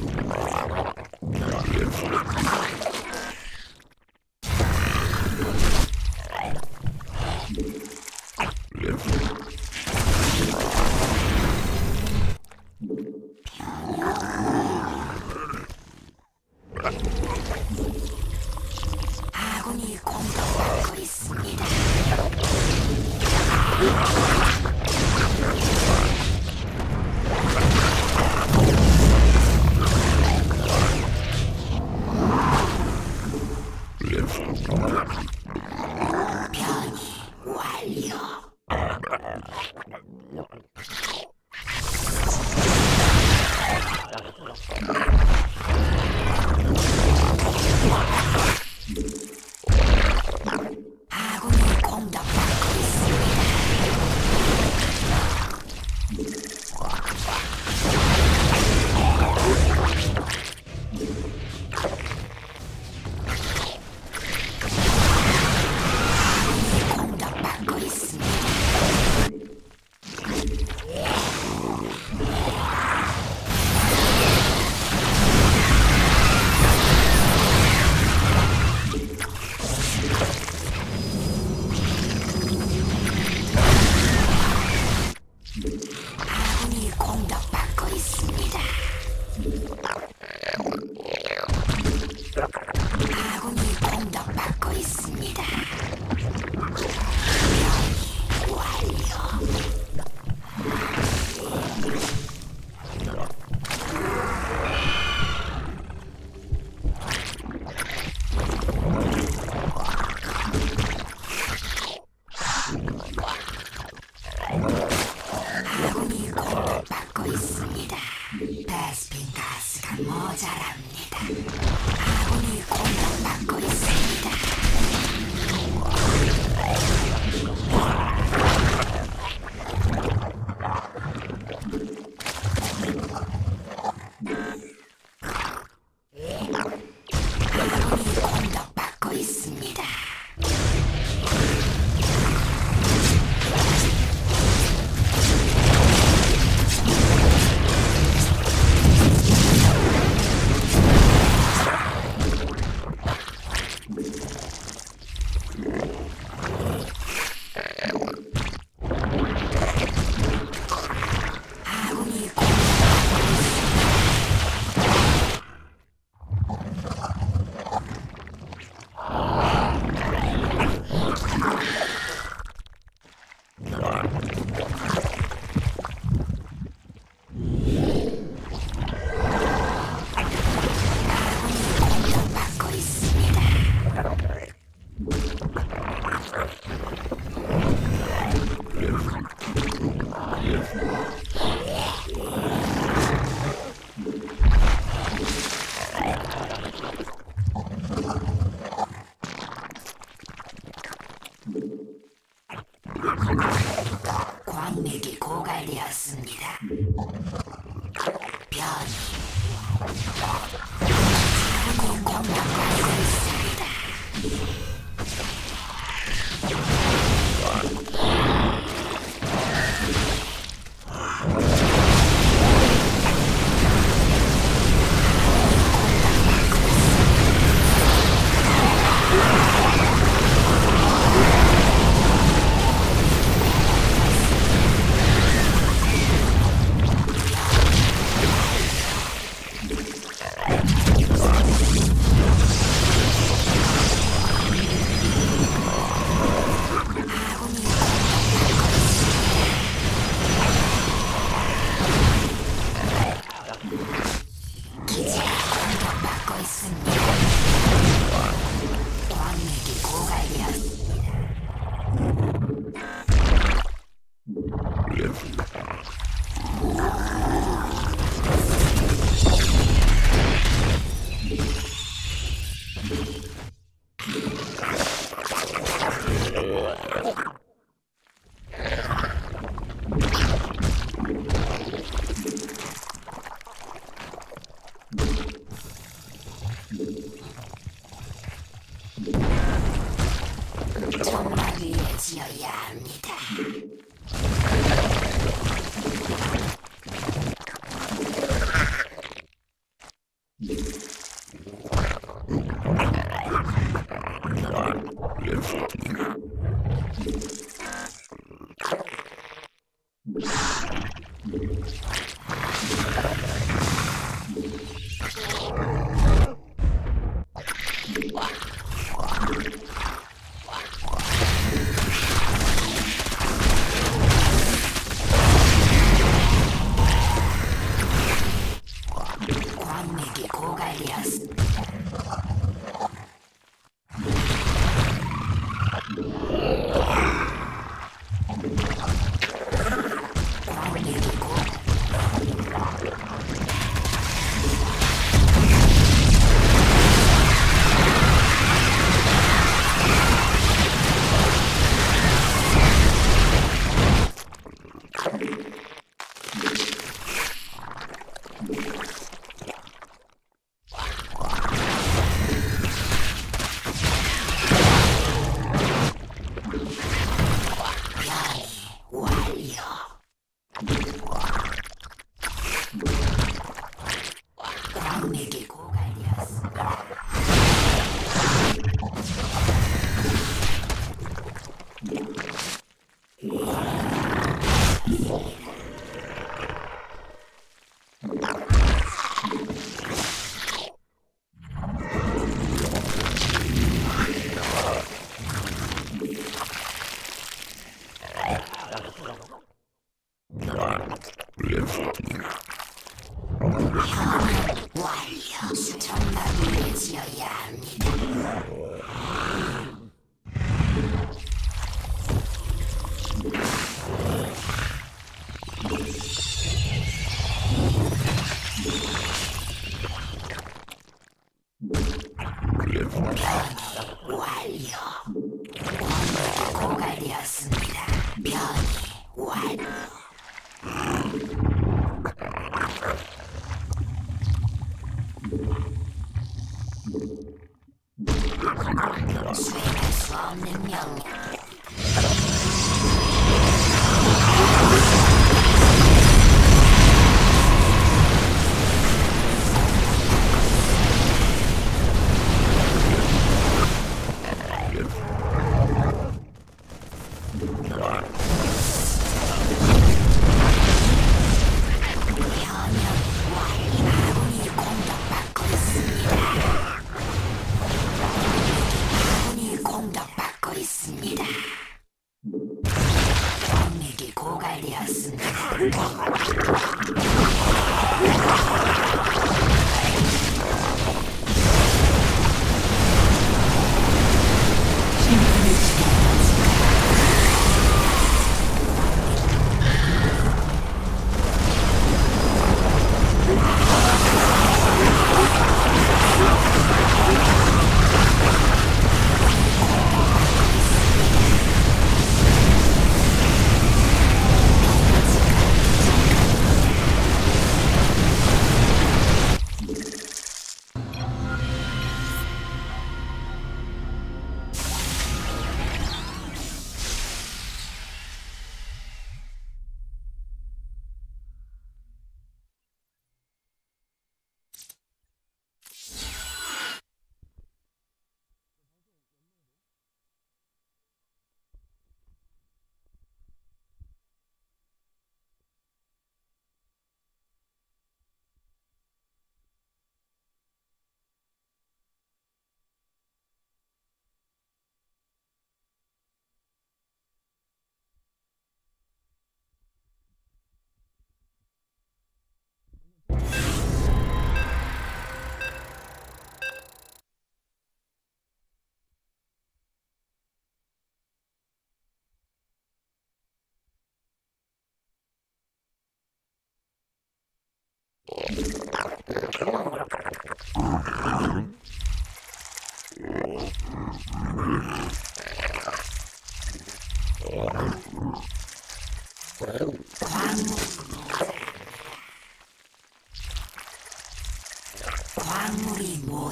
Yeah.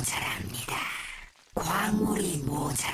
모자랍니다. 광물이 모자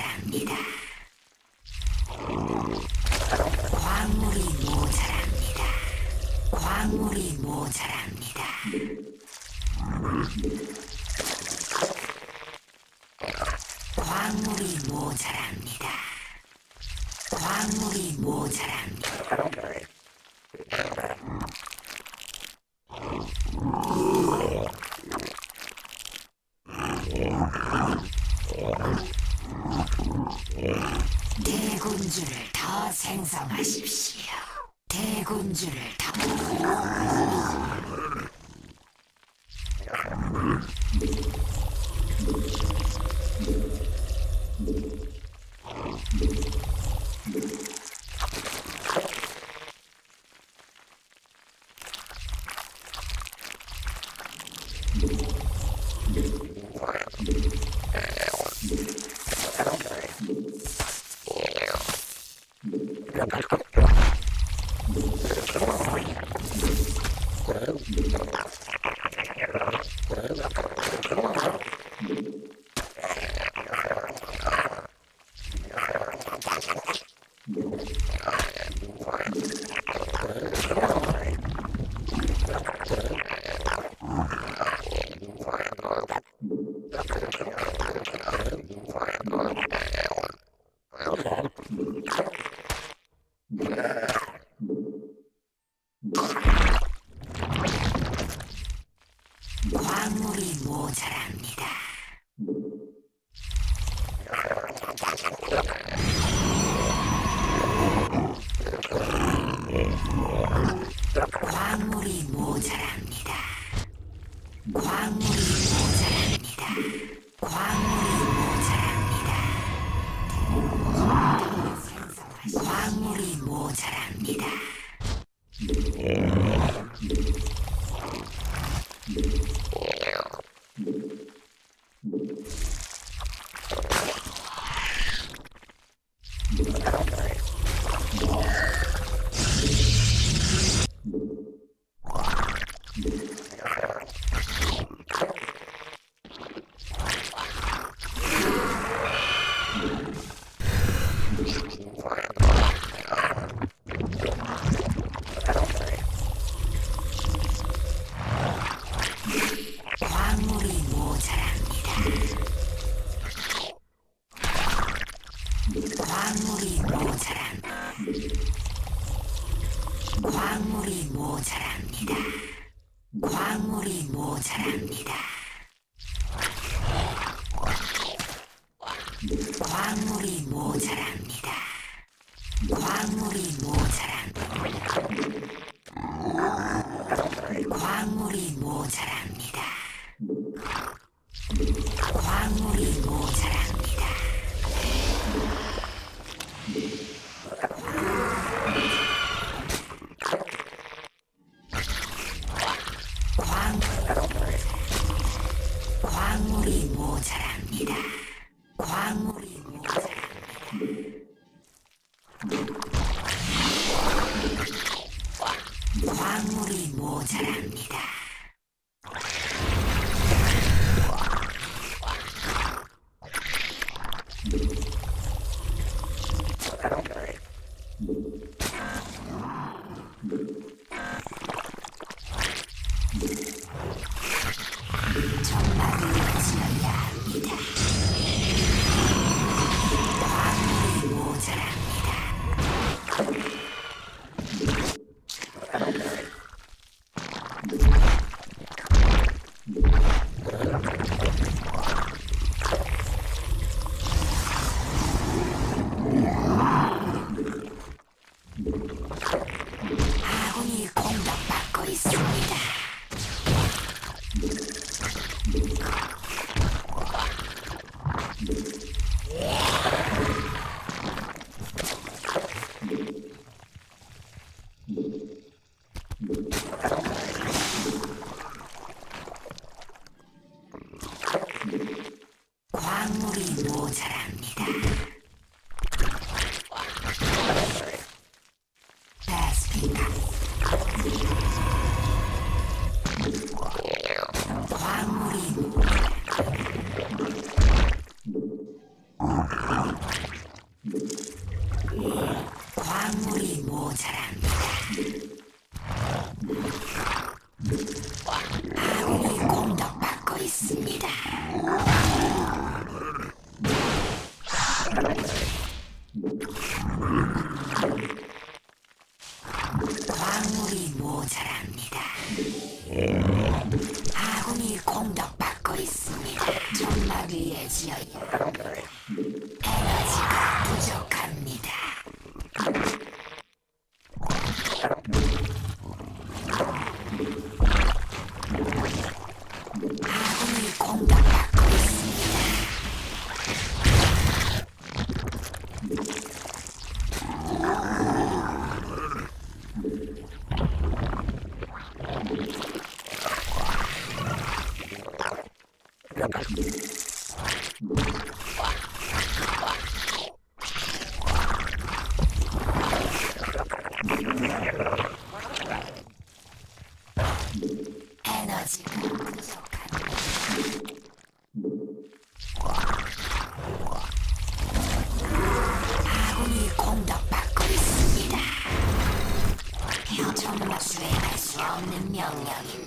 Nom the nom nom.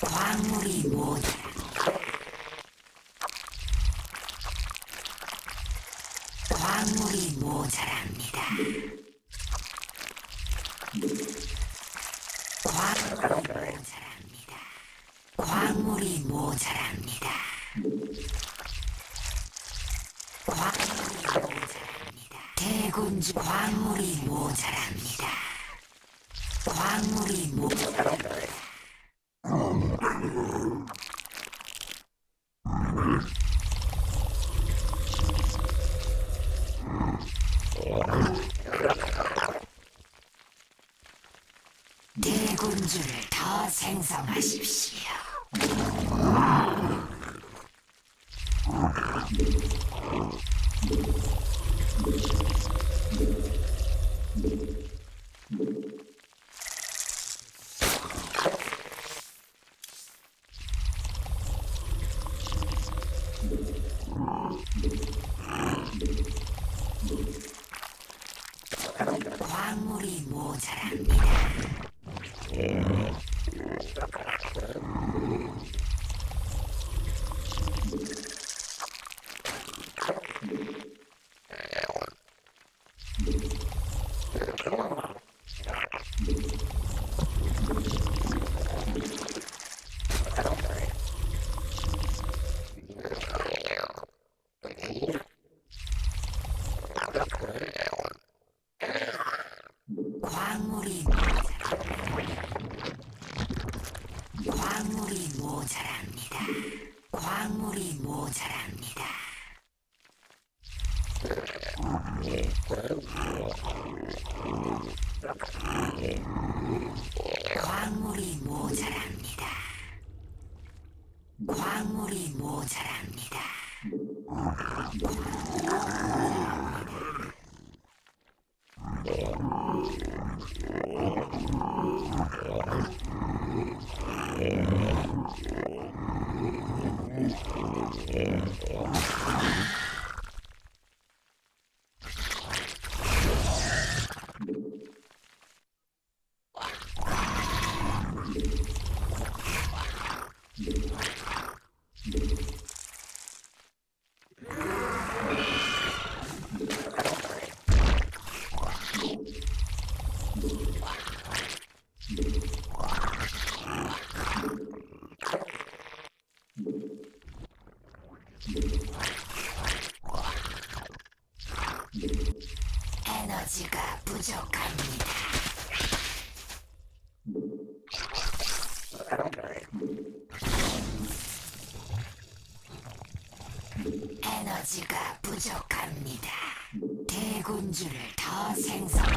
광물이 모자. 광물이 모자랍니다. 광물이 모자랍니다. 광물이 모자랍니다. 광물이 모자랍니다. 대군주 광물이 모자랍니다. 광물이 모자랍니다. 대군주를 더 생 Oh, my 대군주를 더 생성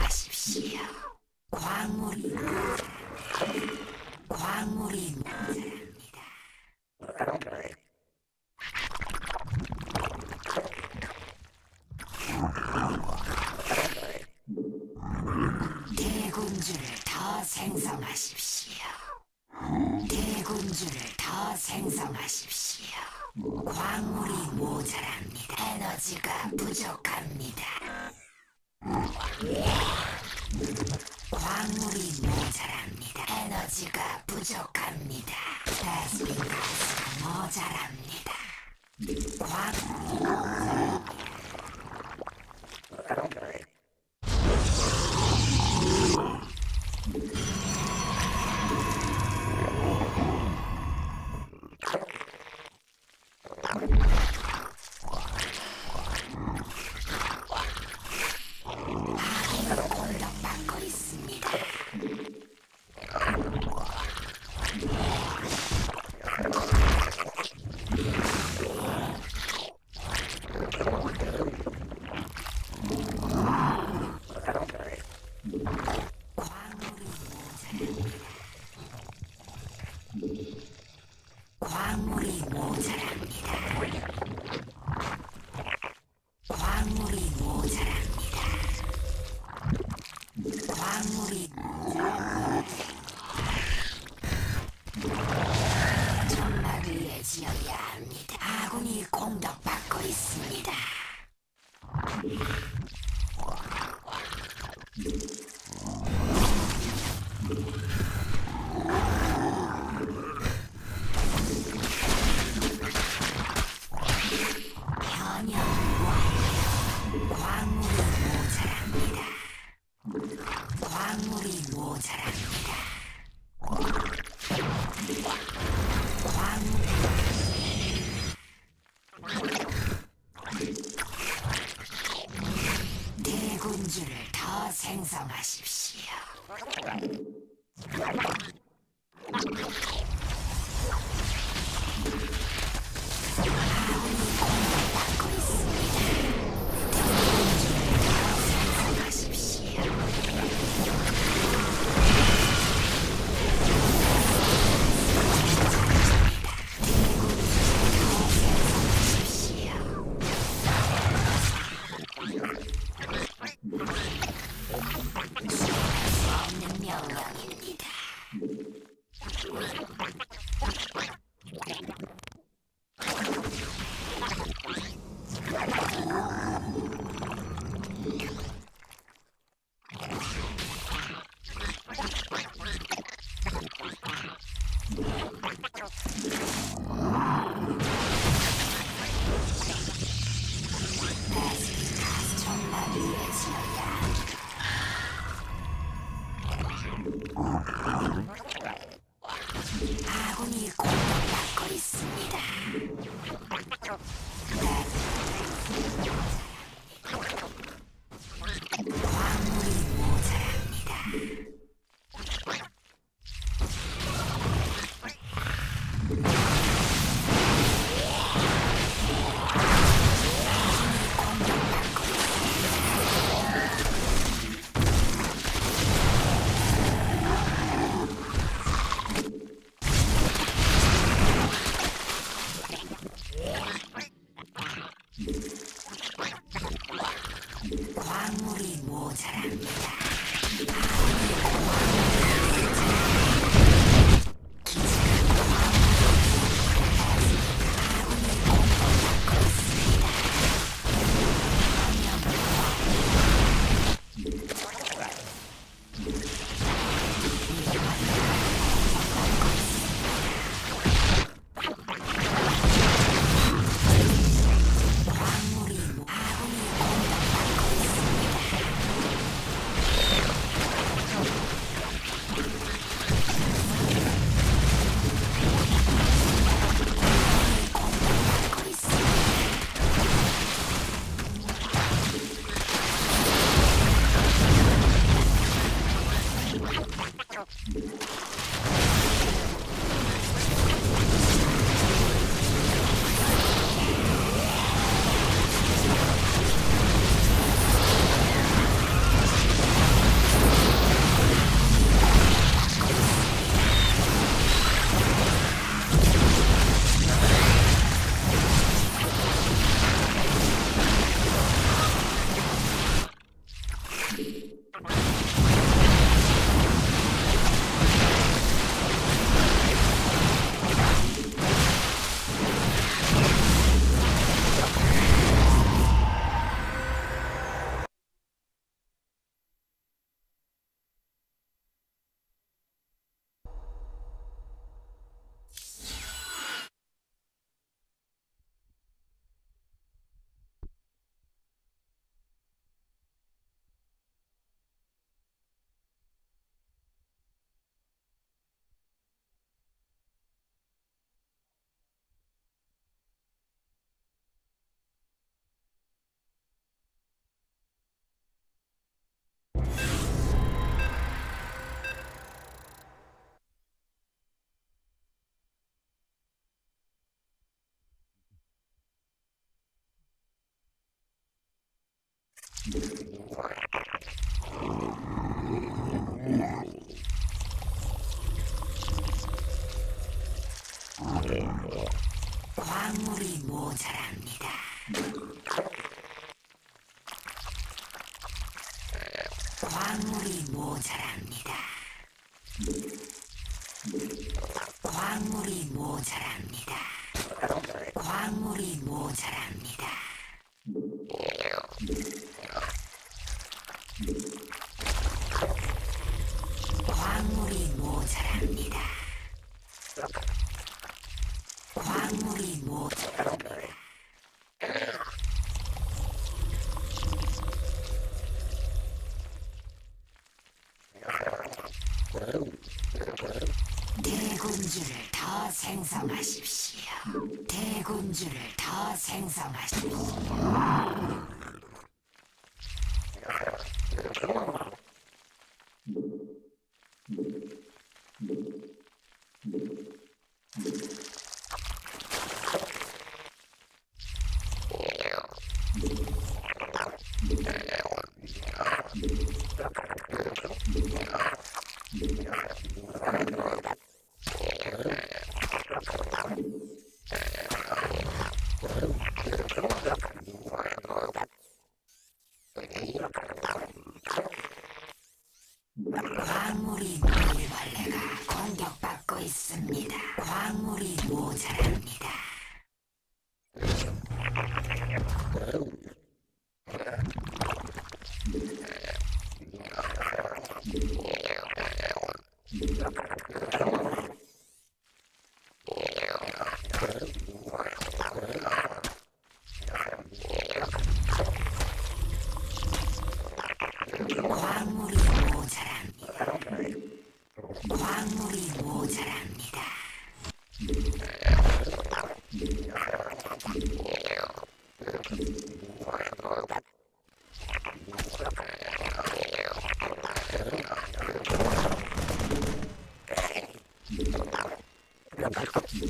you. 반성하십시오. 대군주를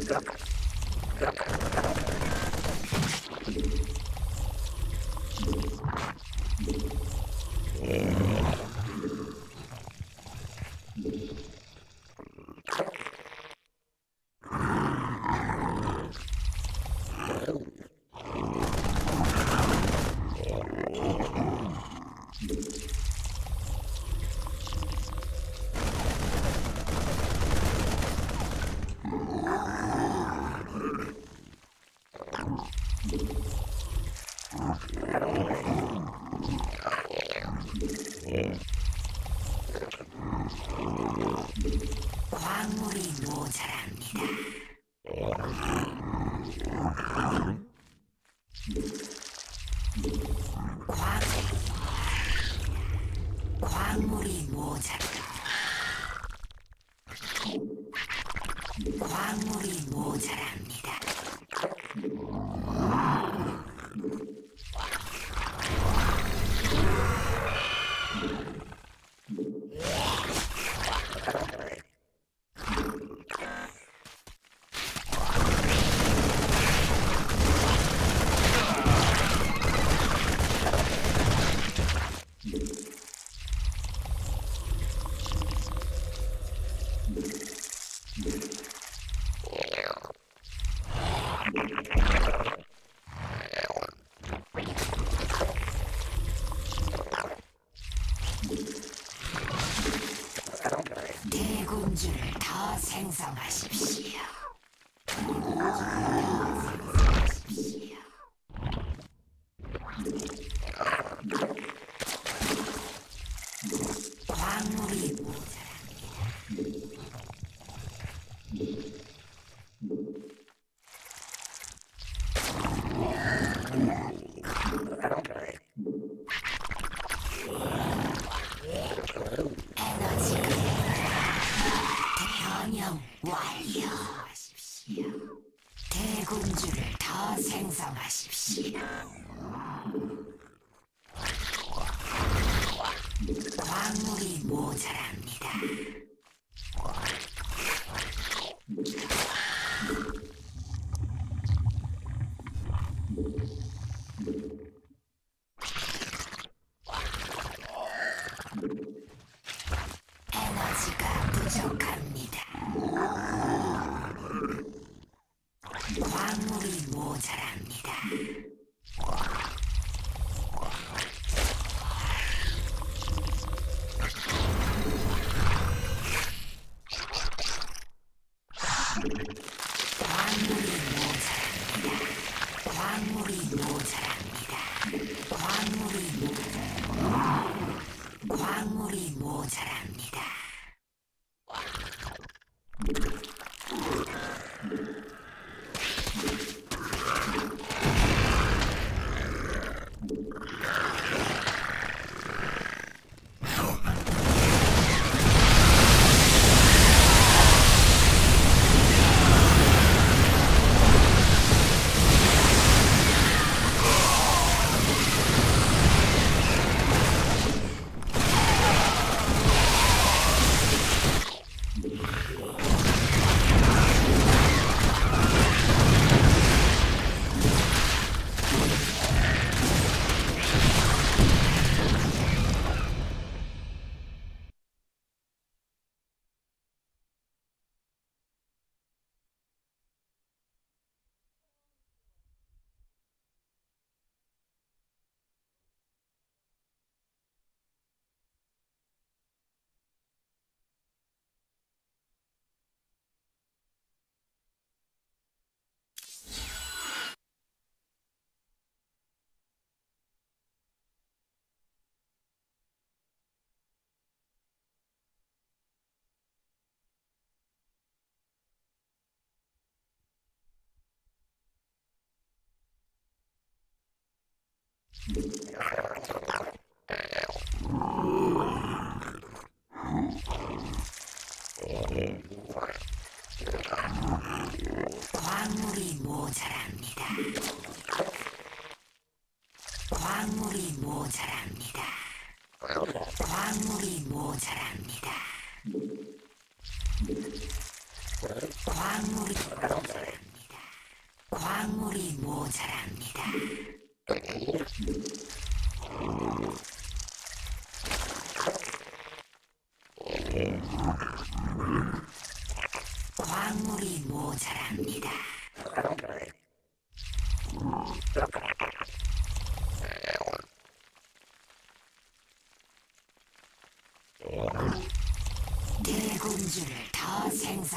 있습니다. 광물이 모자랍니다.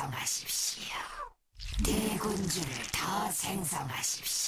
생성하십시오. 네 군주를 더 생성하십시오.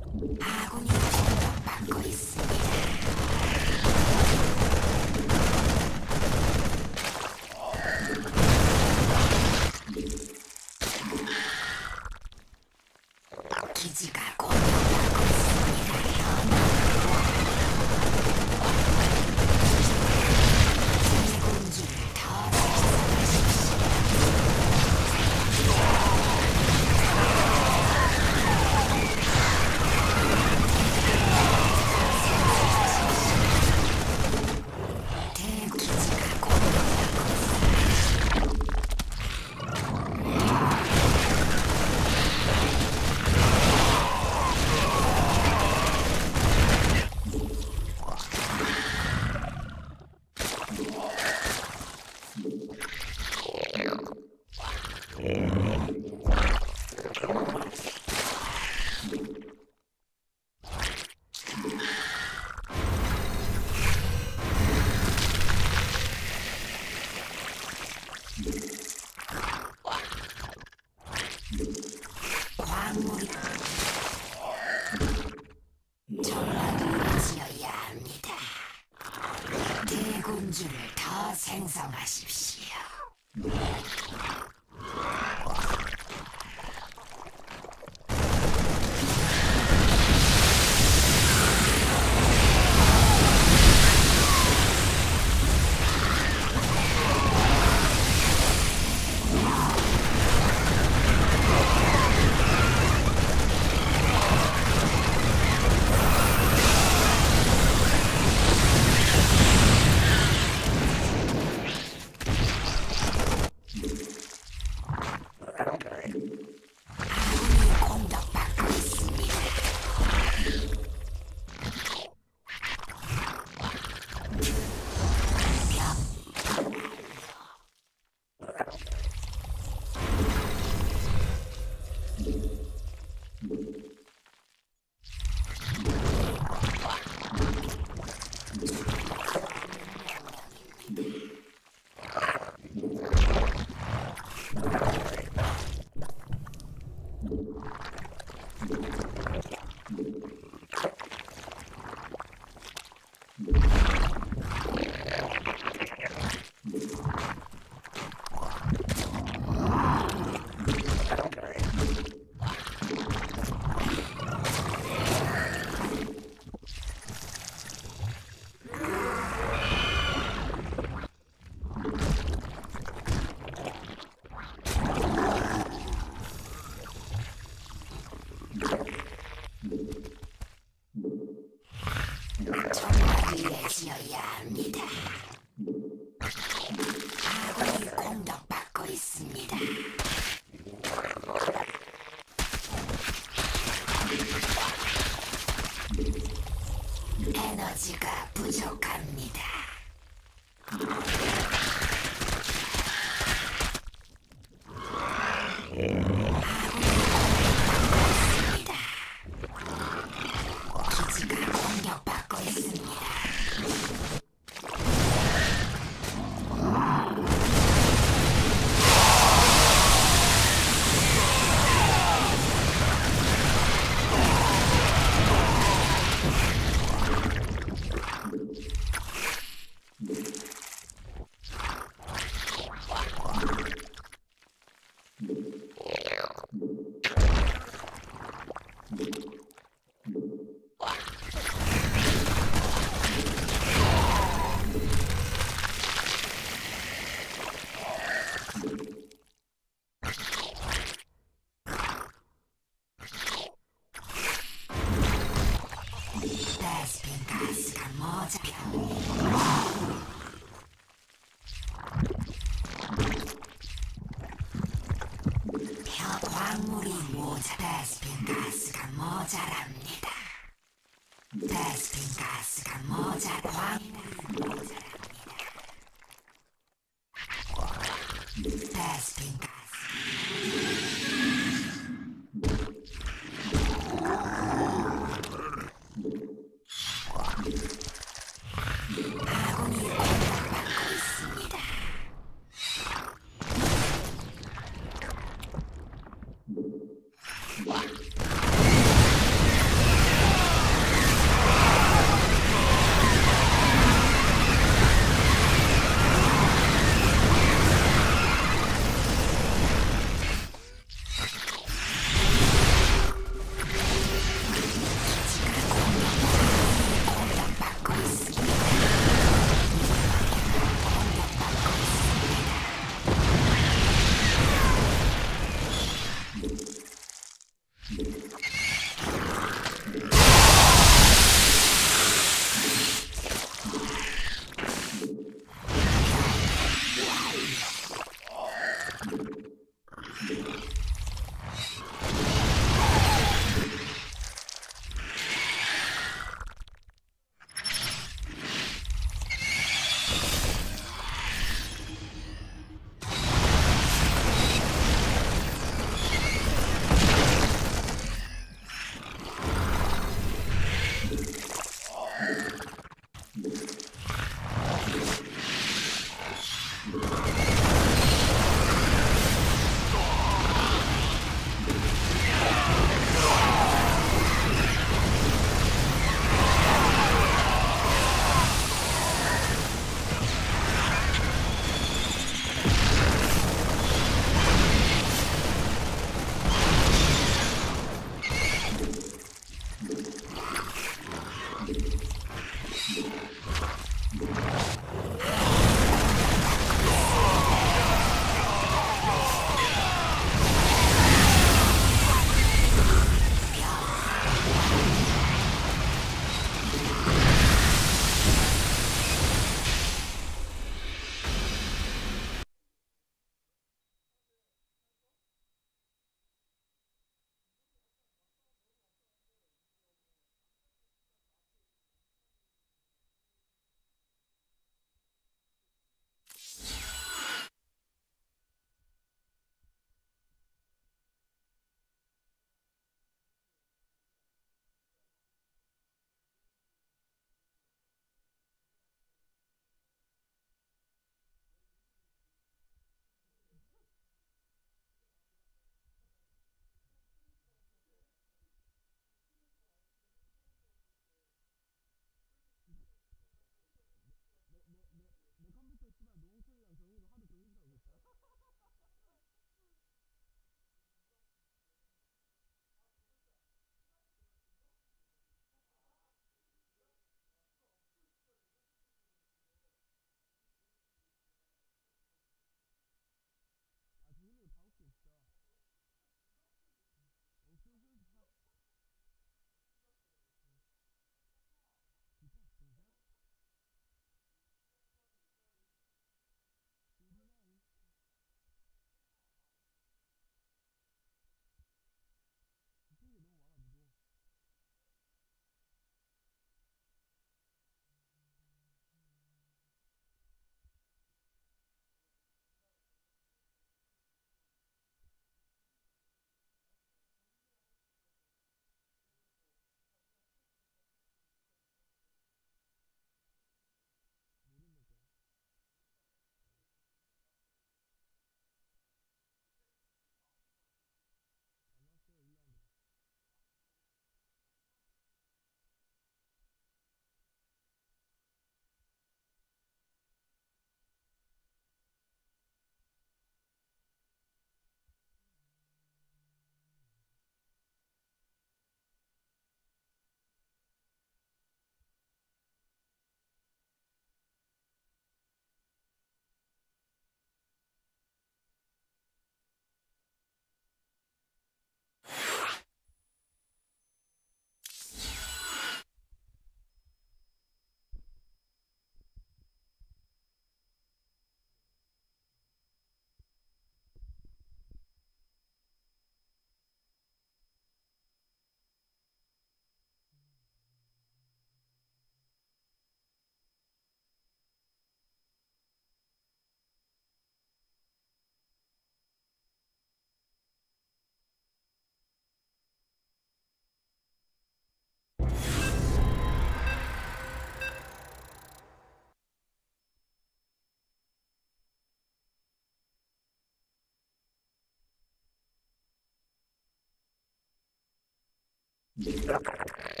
thank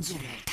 대군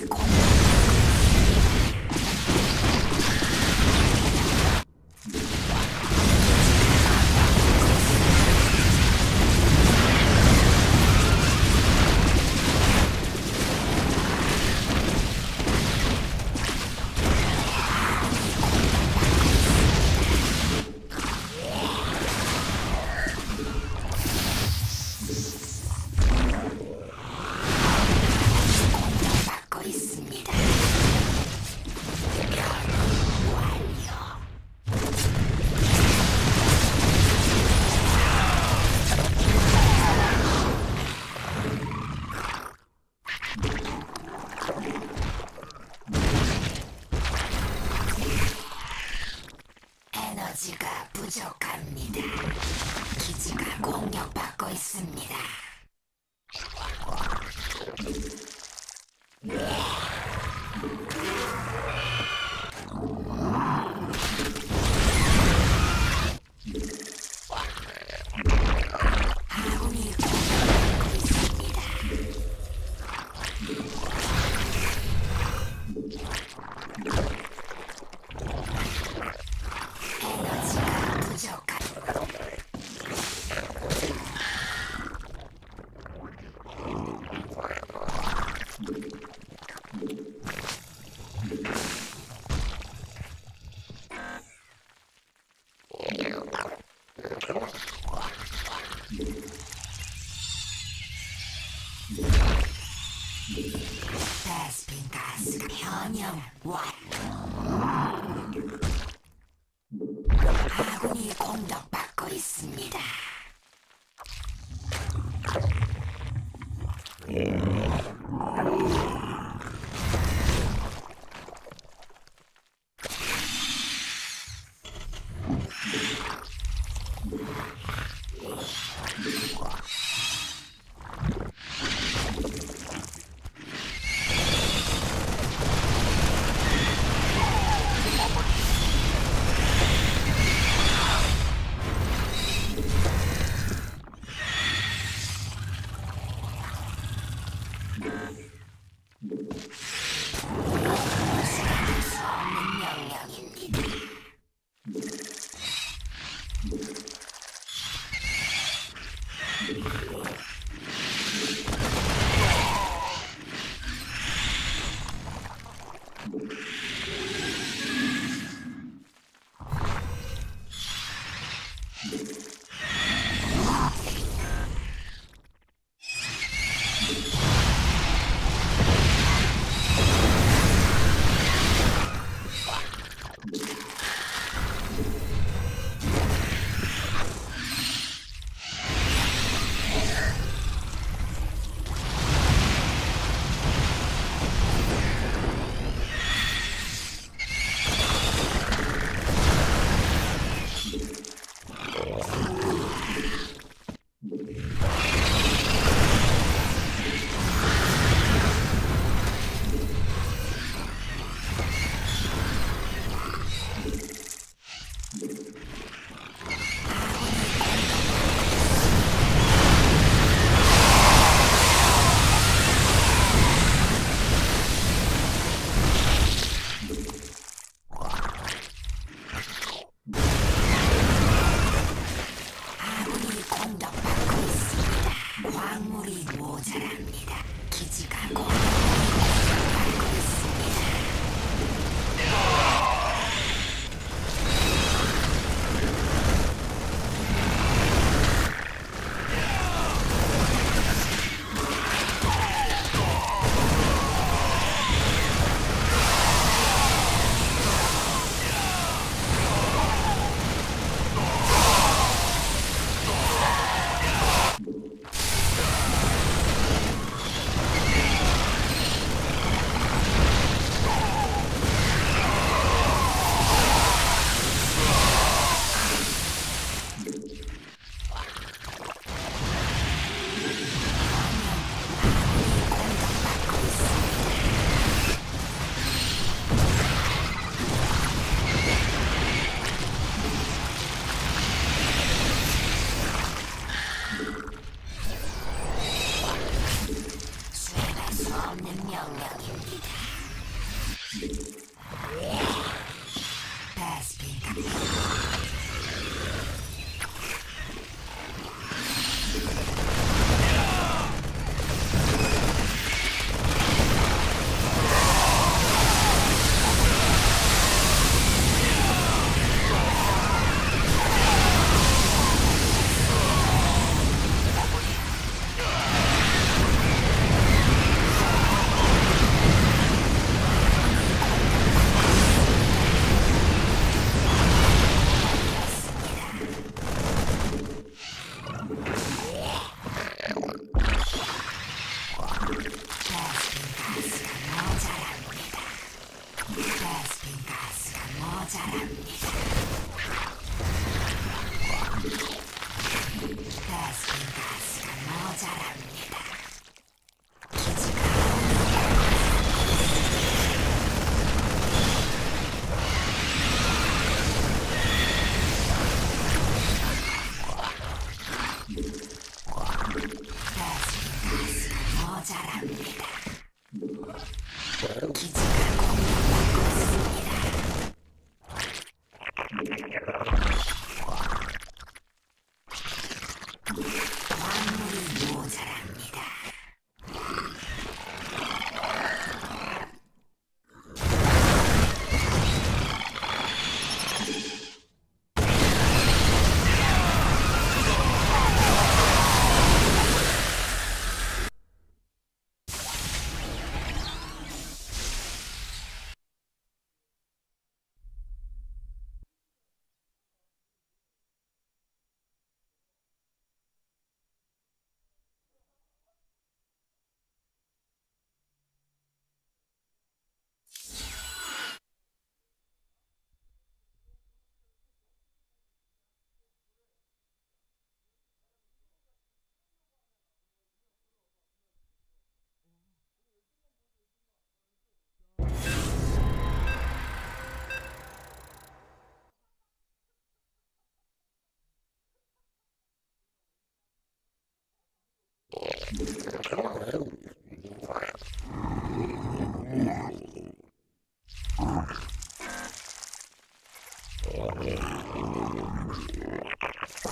Nico.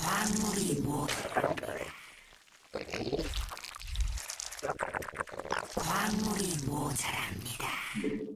만물이 뭐 만물이 모자랍니다.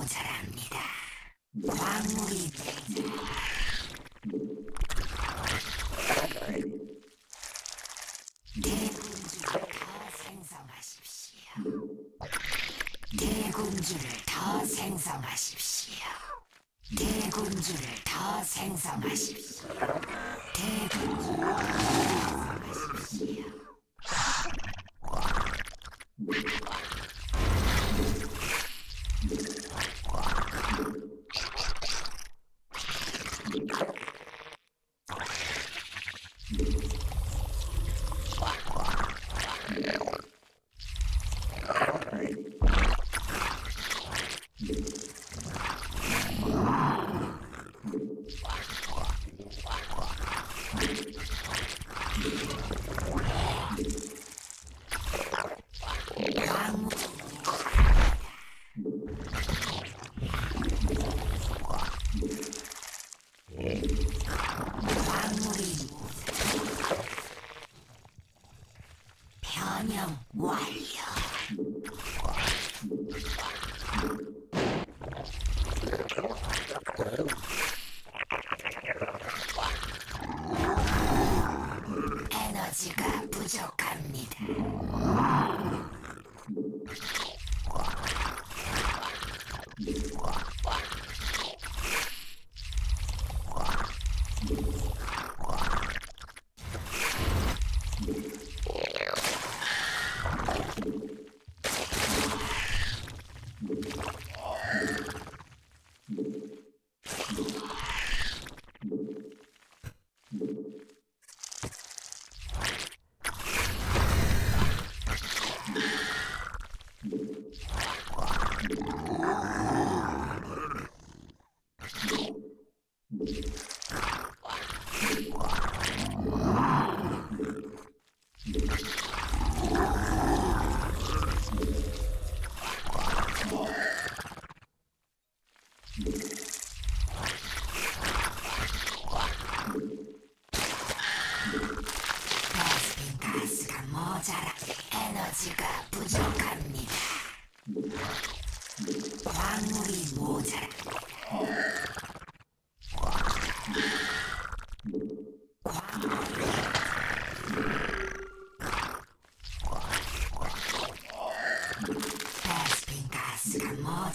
모자랍니다. 광물이 대군주를 더 생성하십시오. 대군주를 더 생성하십시오. 대군주를 더 생성하십시오.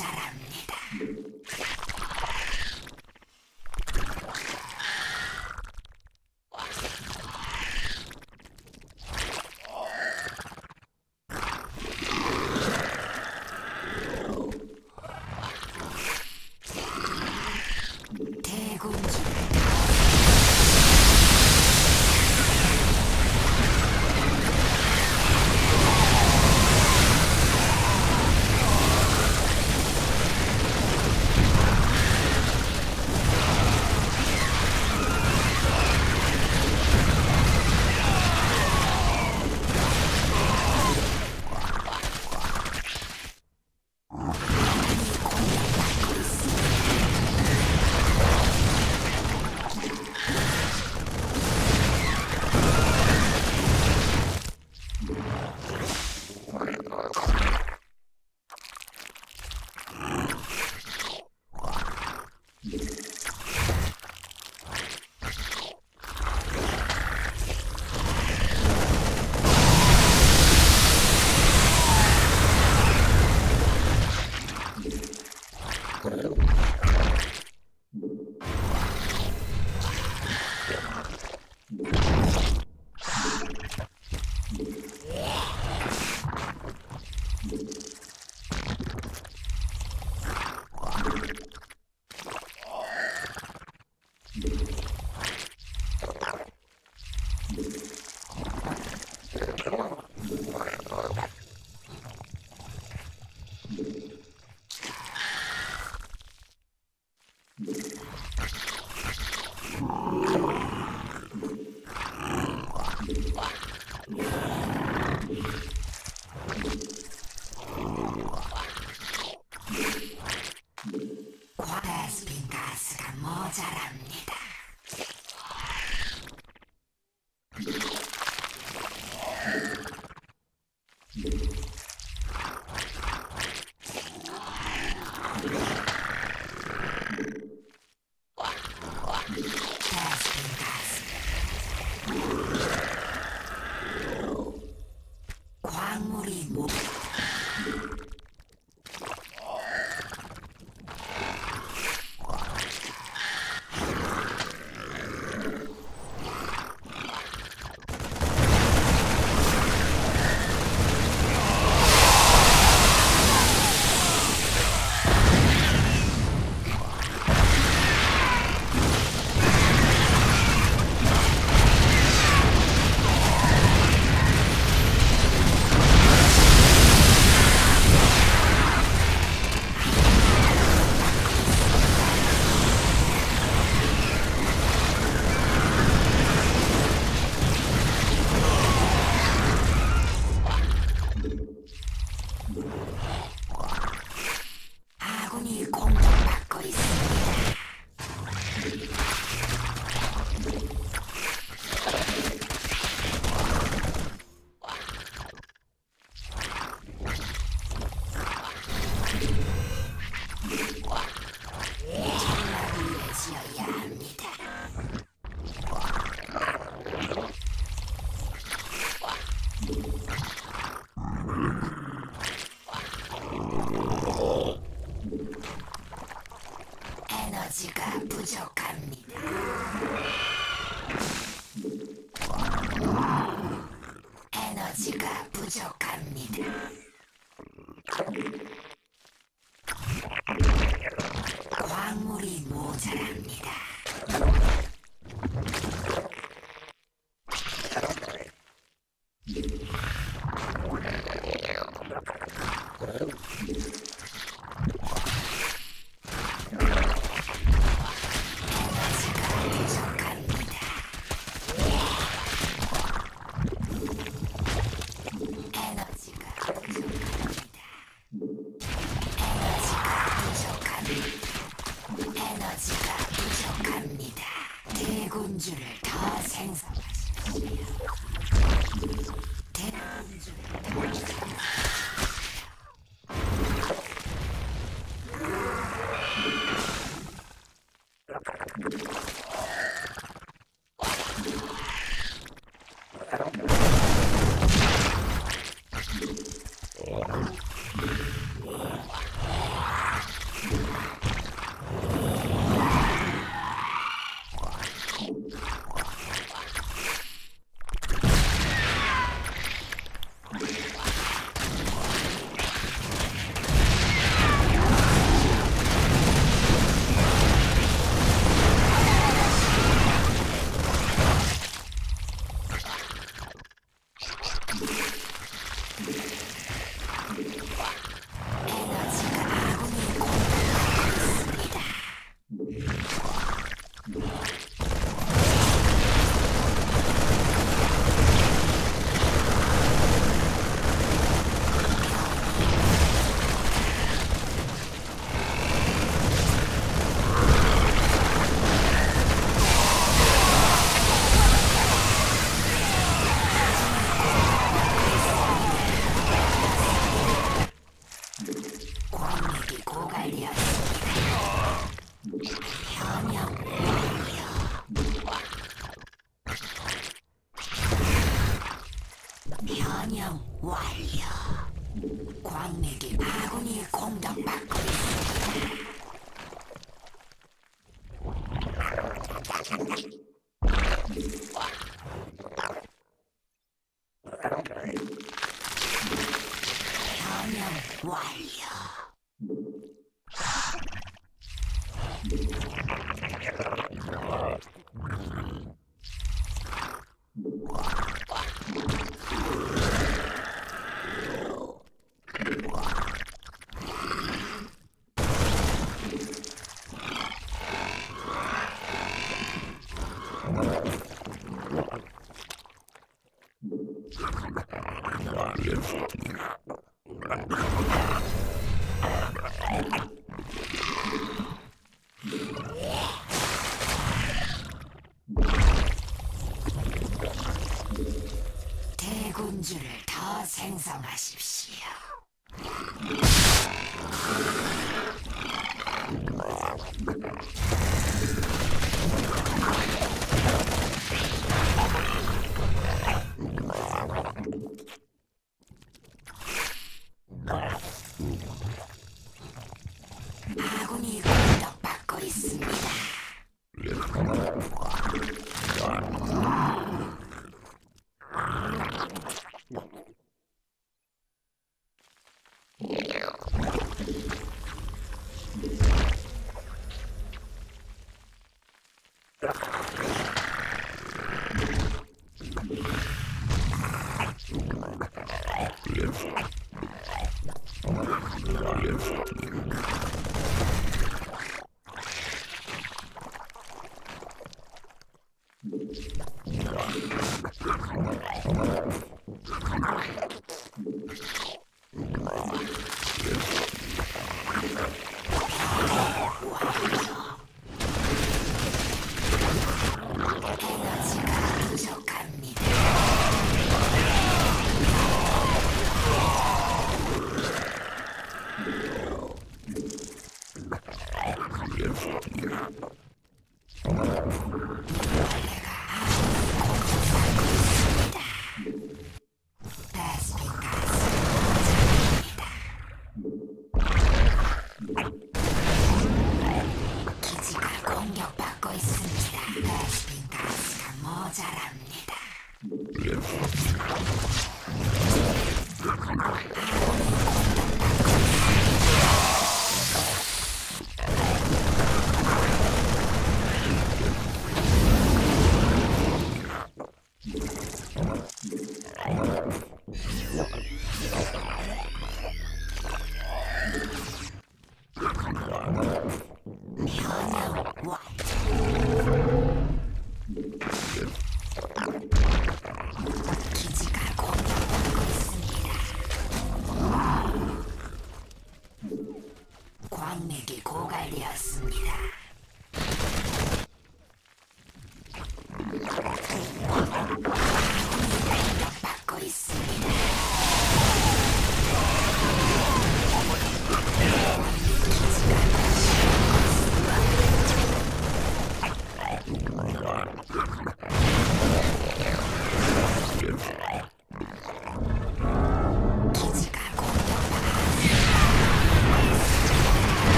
Sarah.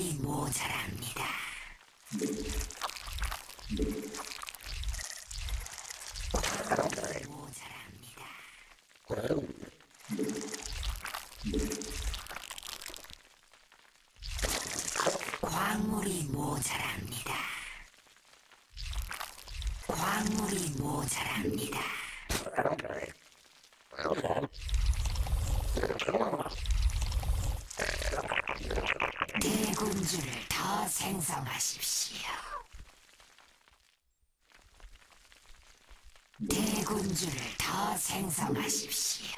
Water. and 군주를 더 생성하십시오.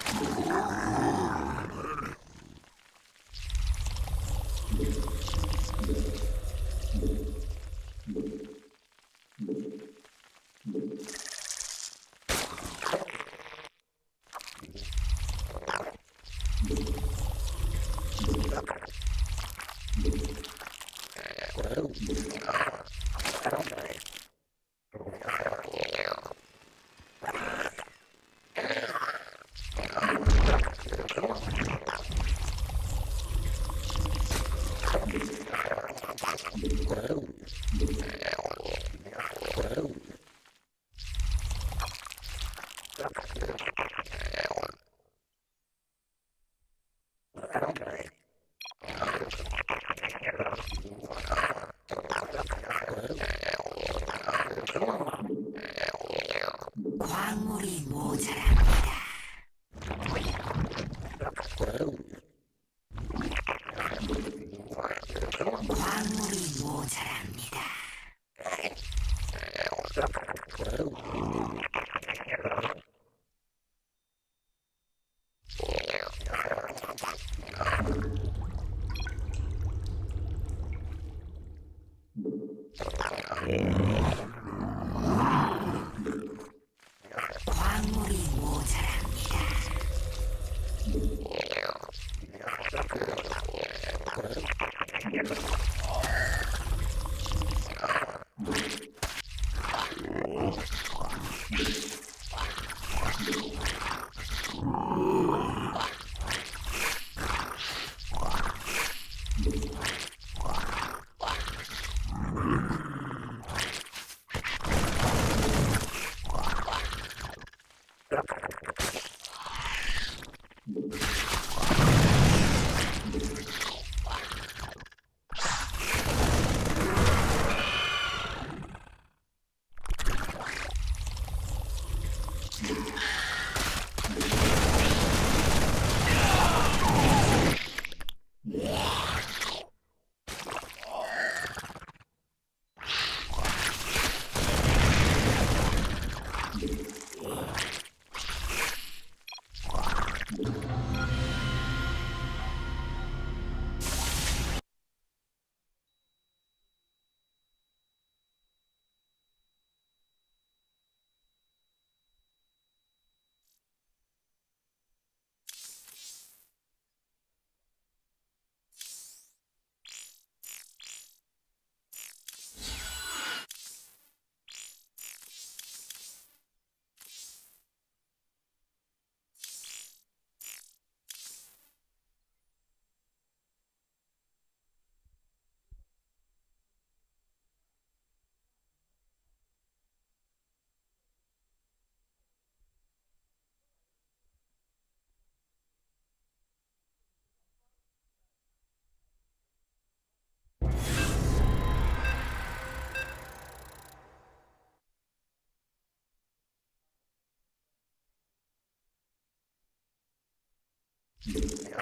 Yeah.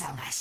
探す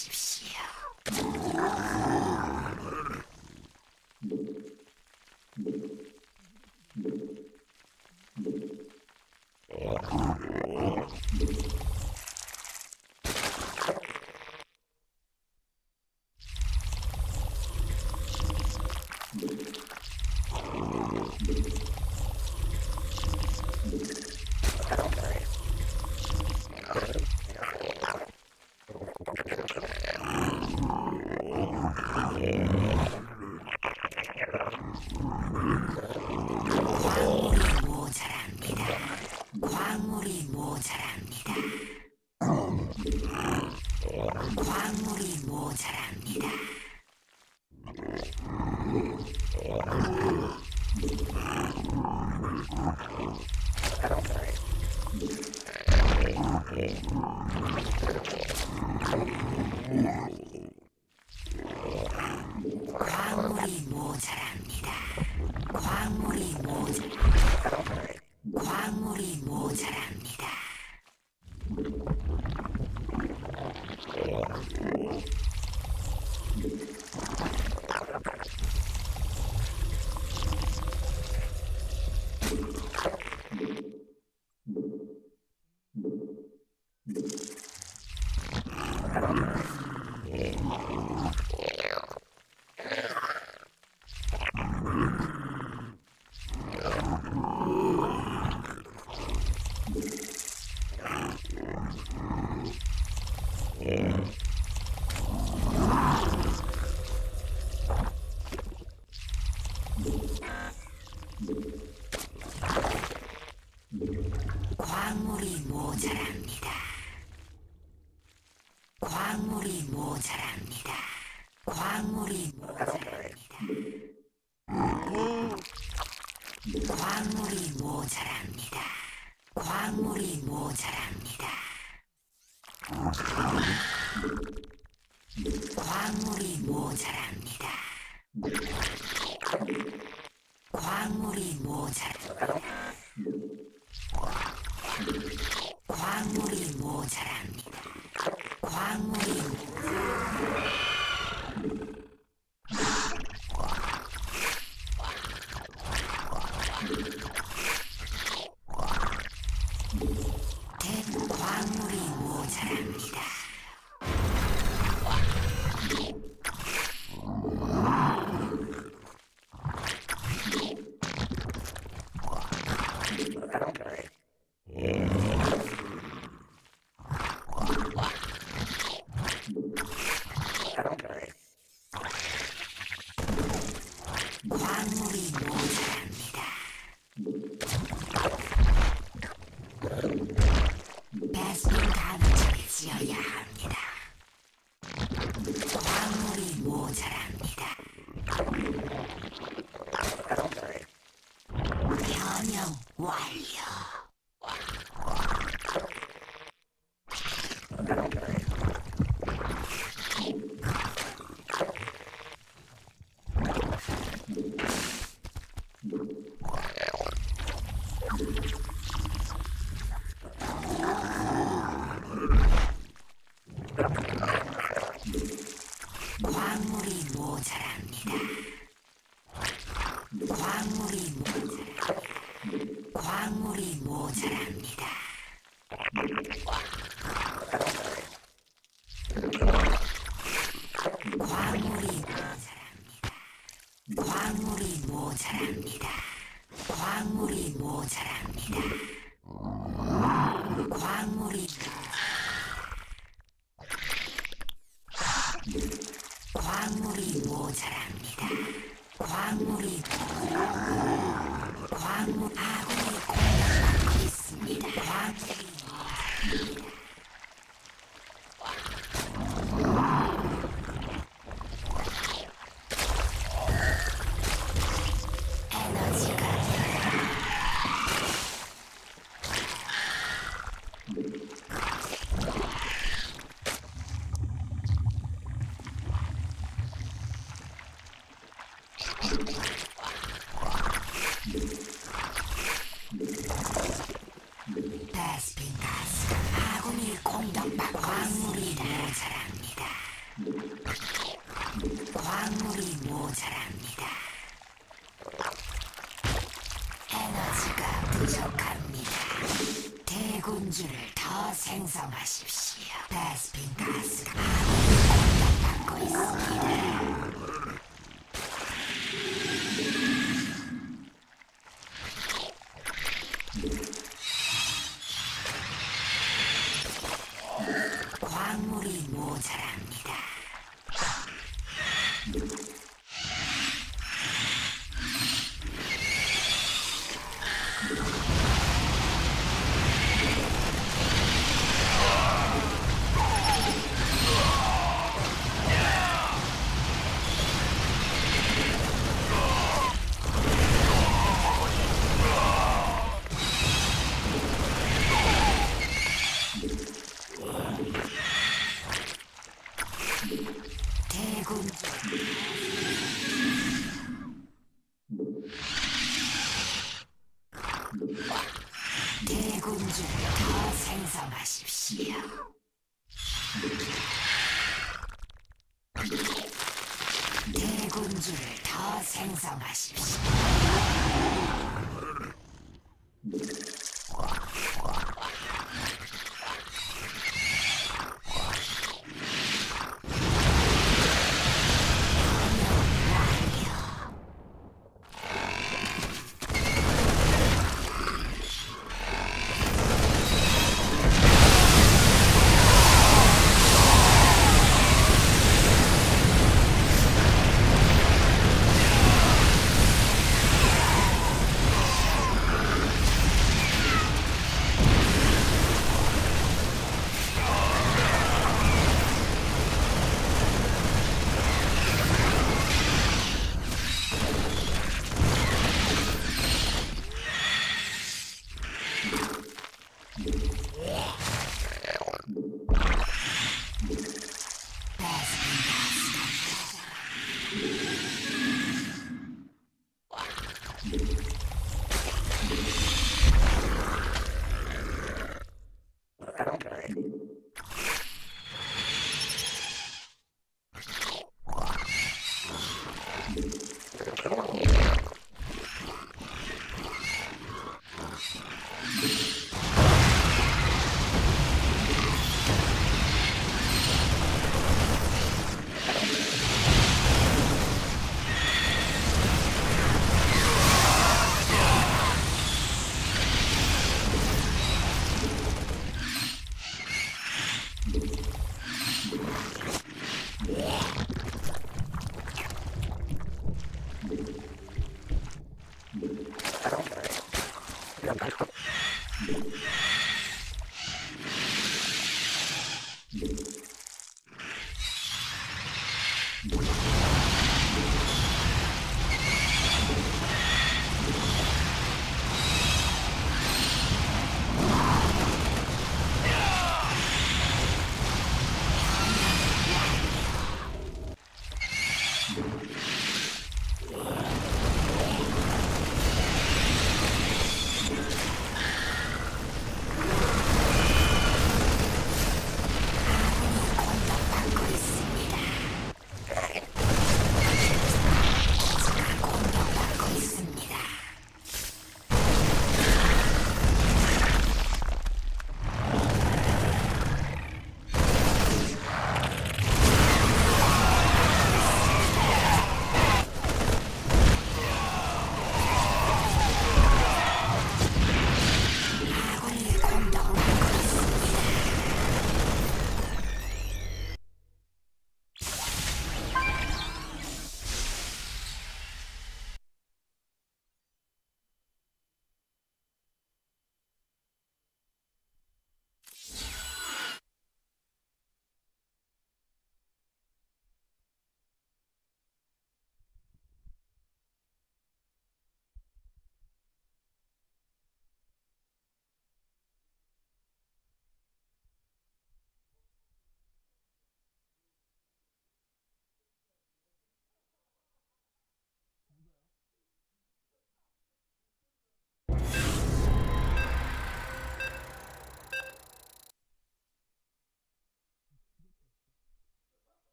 광물이 모자랍니다.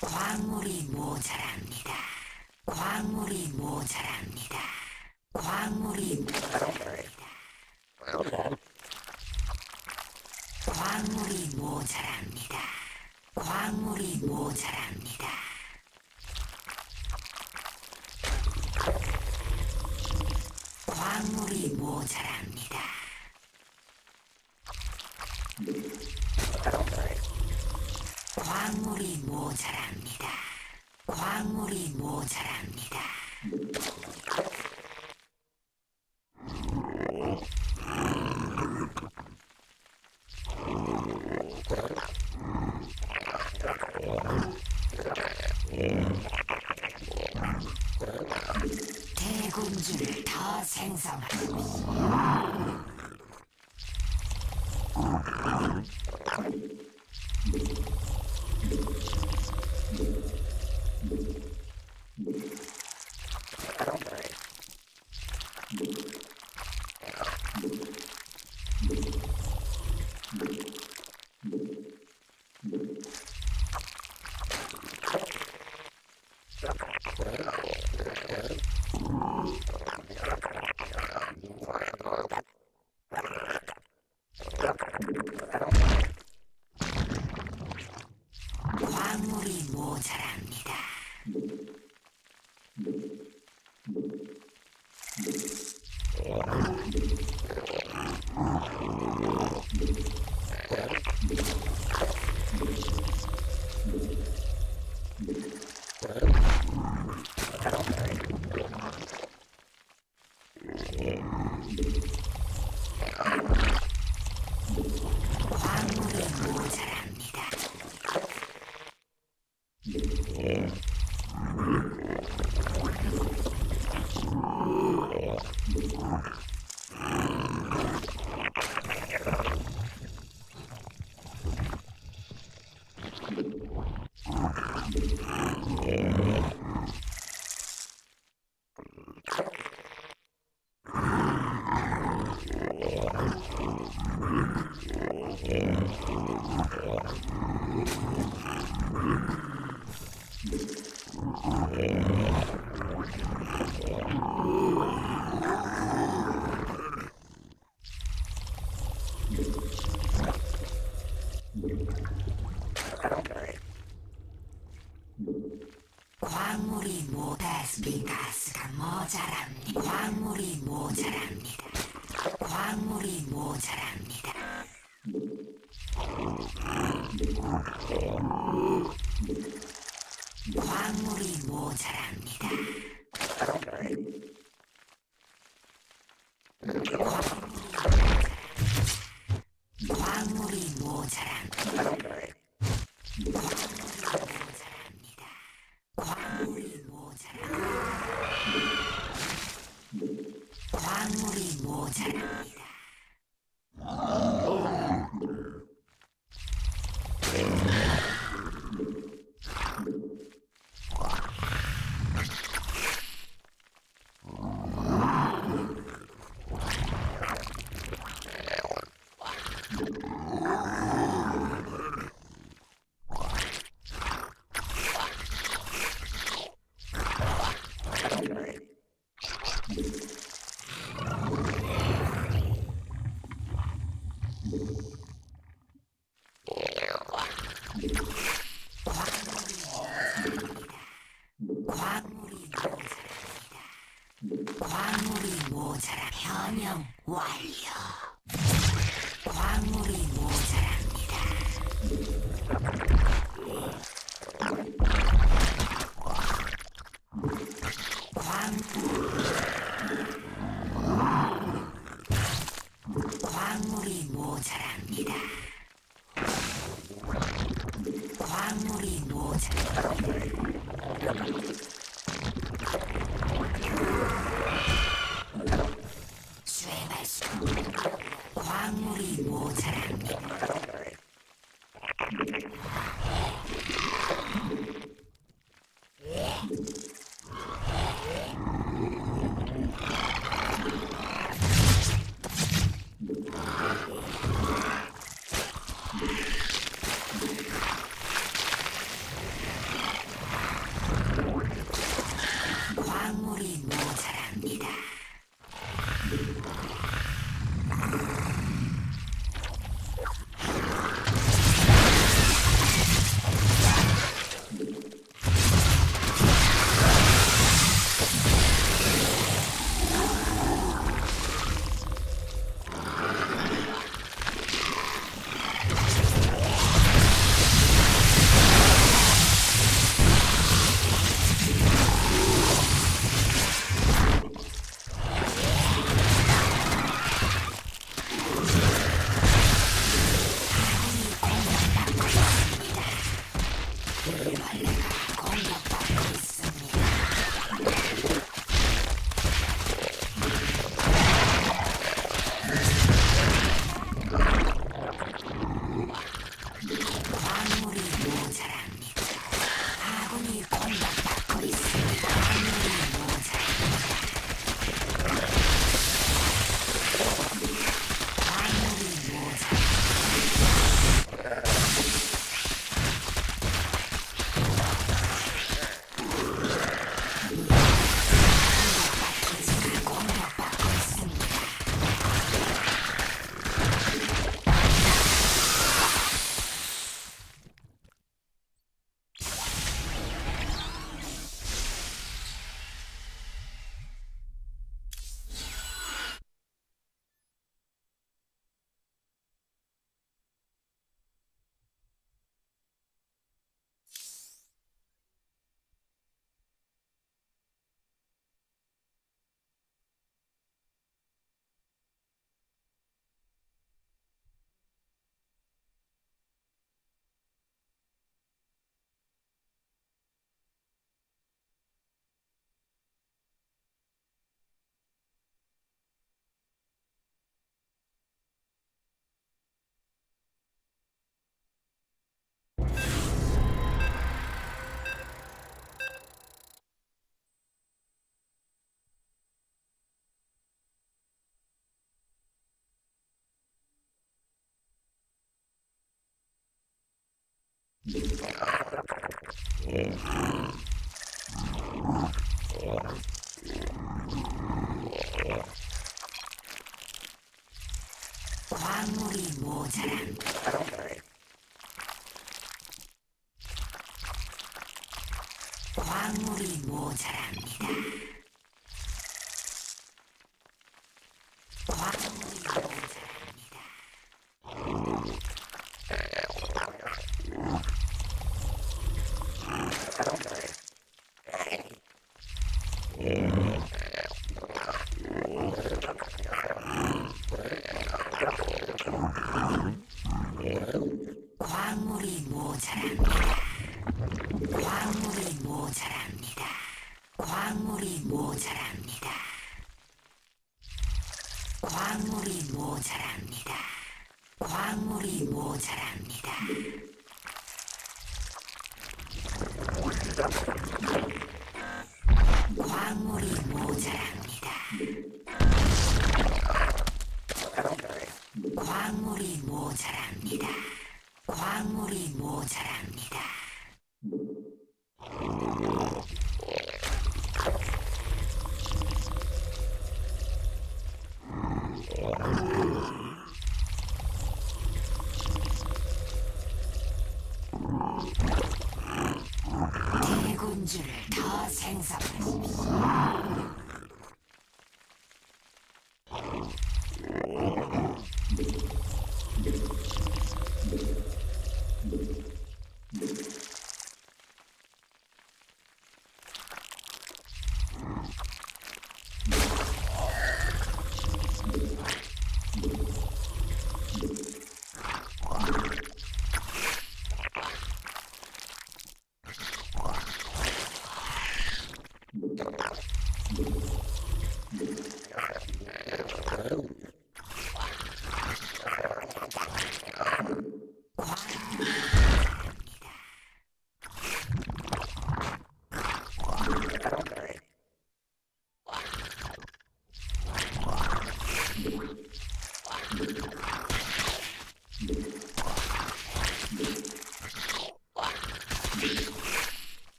광물이 Yeah. Oh,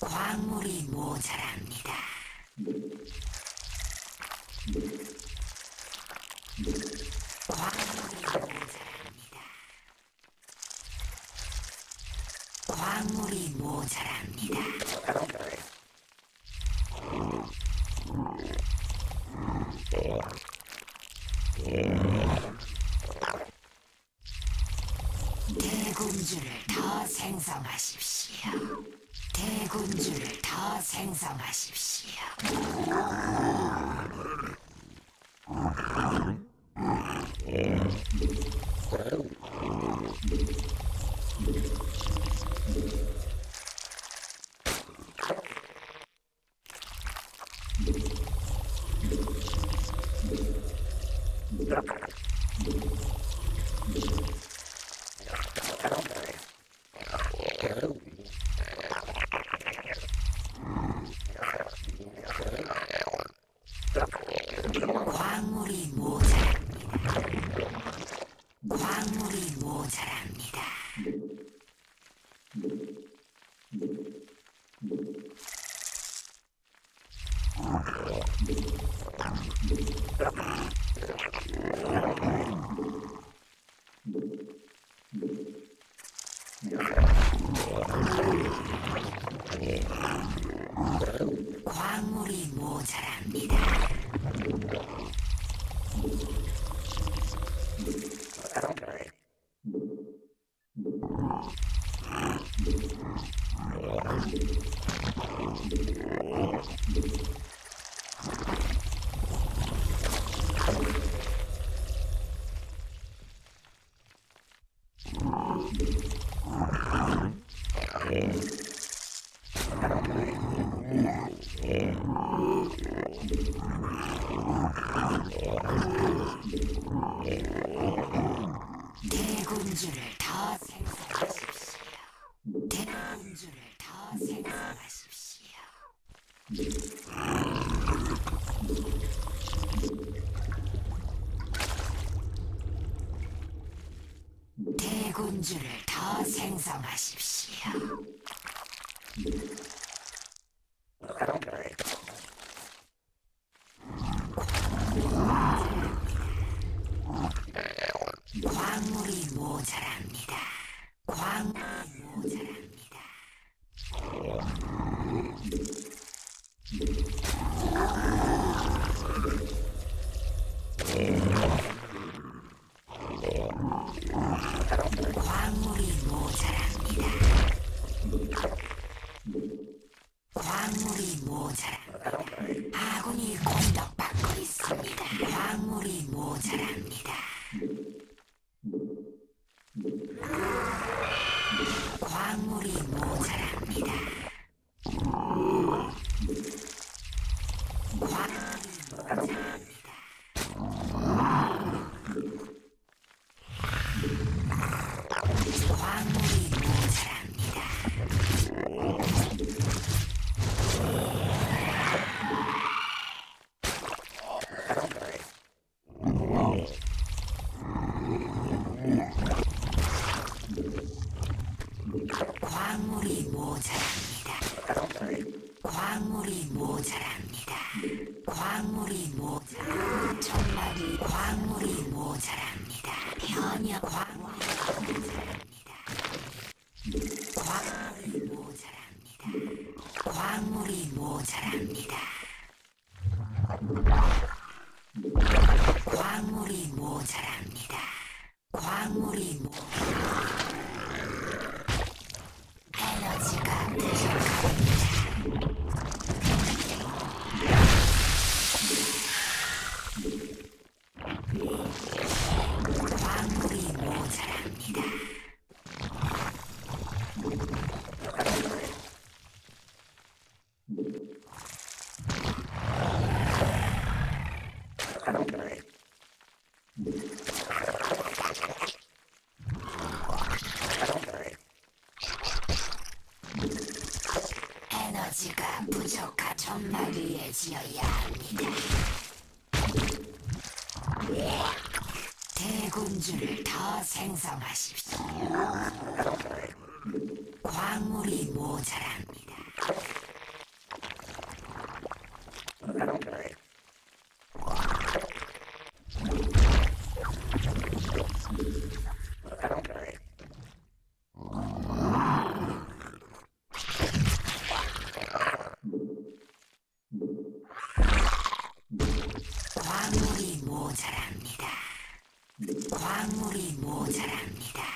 광물이 모자랍니다. Yeah. 모자랍니다. 광물이 모자랍니다.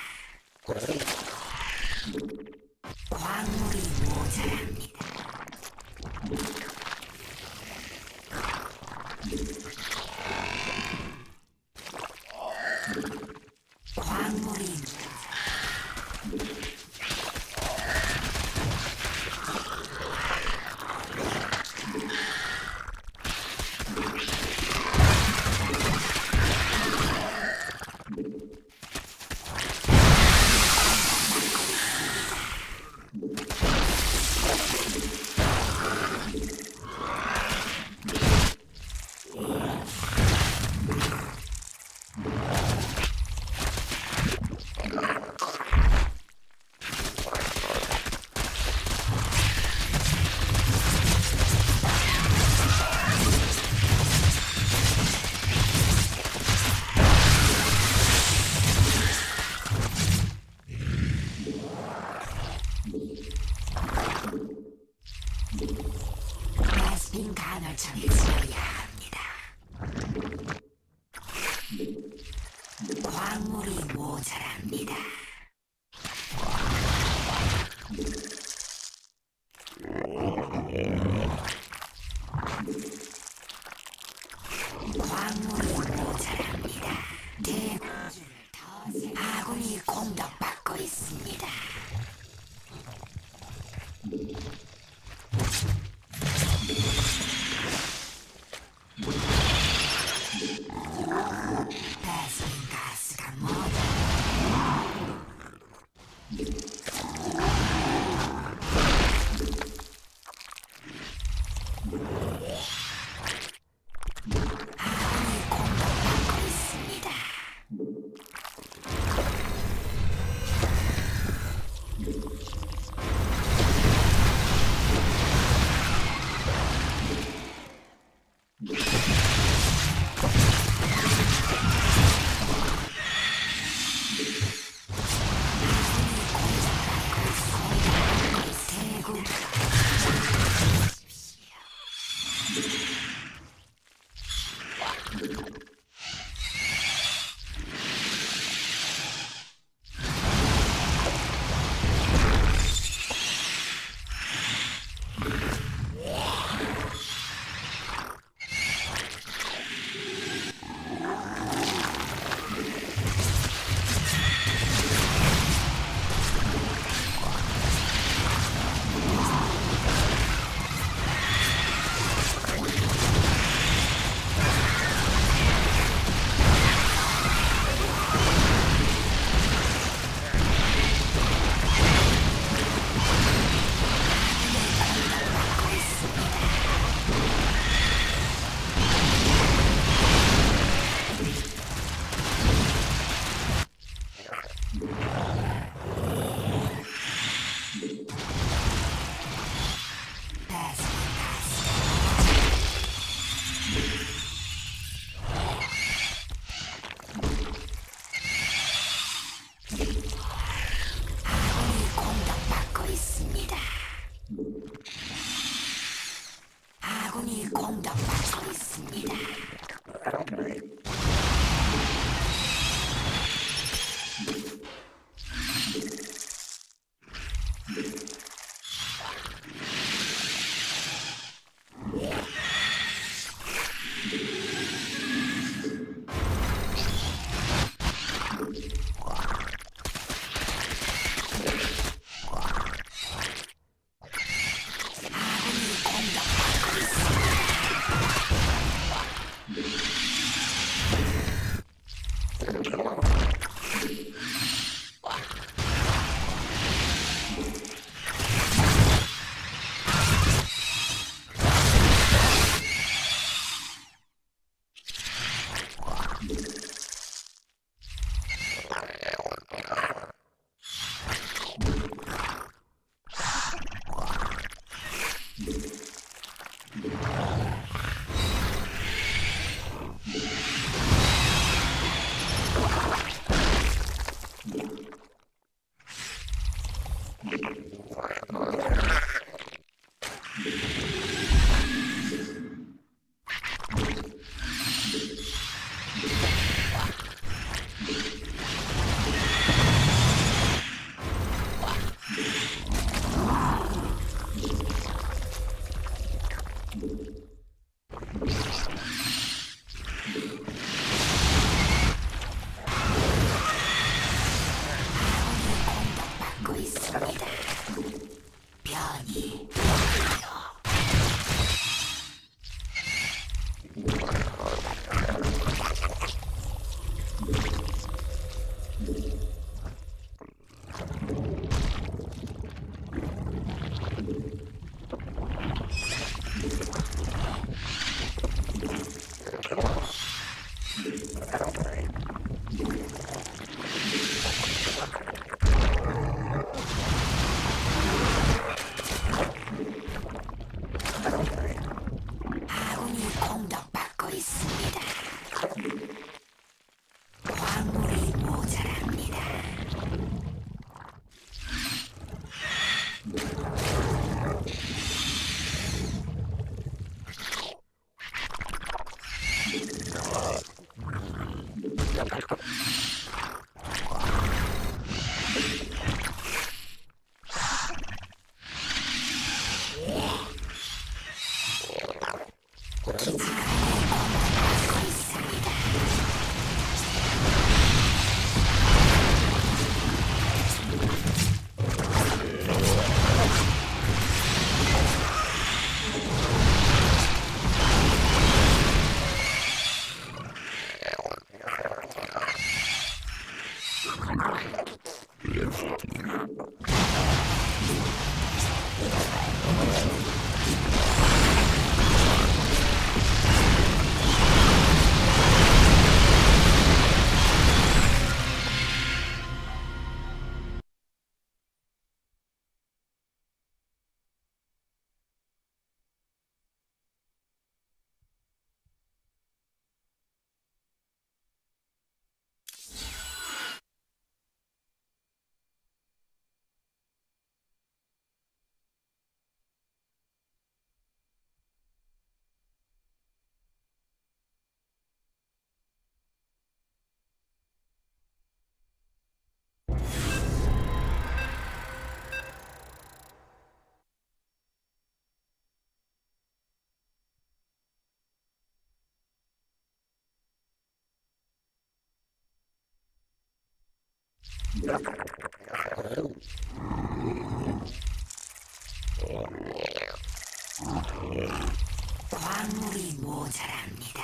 광물이 모자랍니다.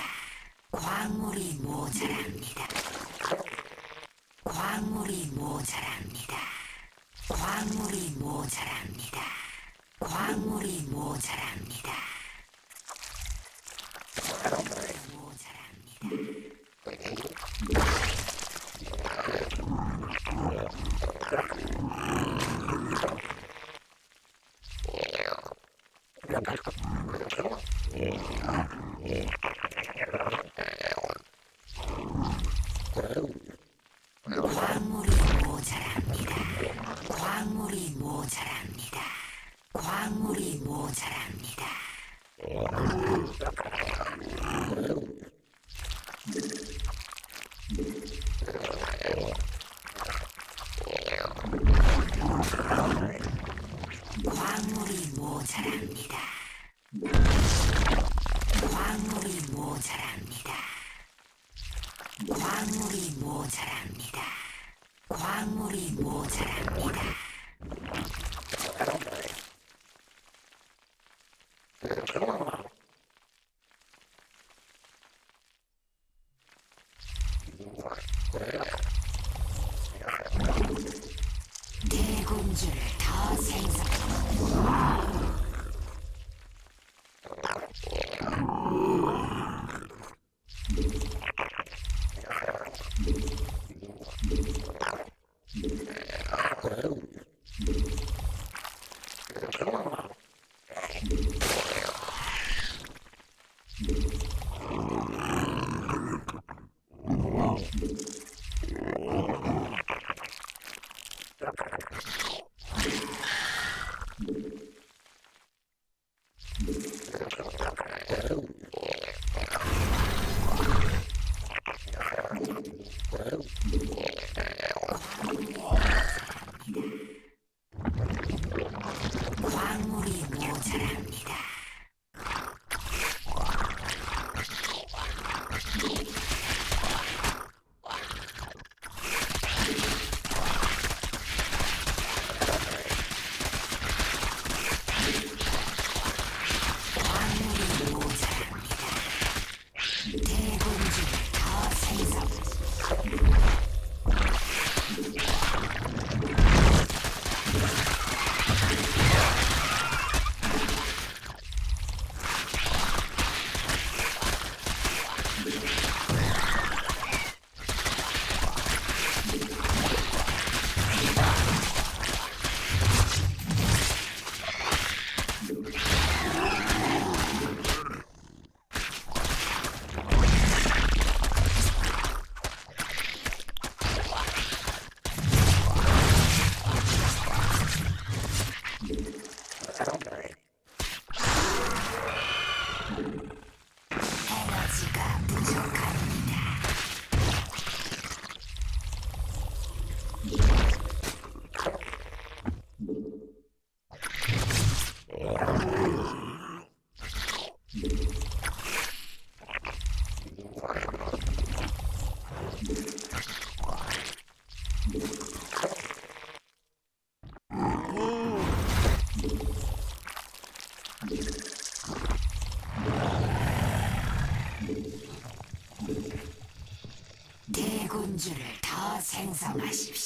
광물이 모자랍니다. Yeah. 아 쉽.